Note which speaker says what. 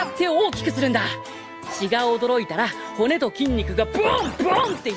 Speaker 1: やって大きくするんだ。血が驚いたら骨と筋肉がボンボンって。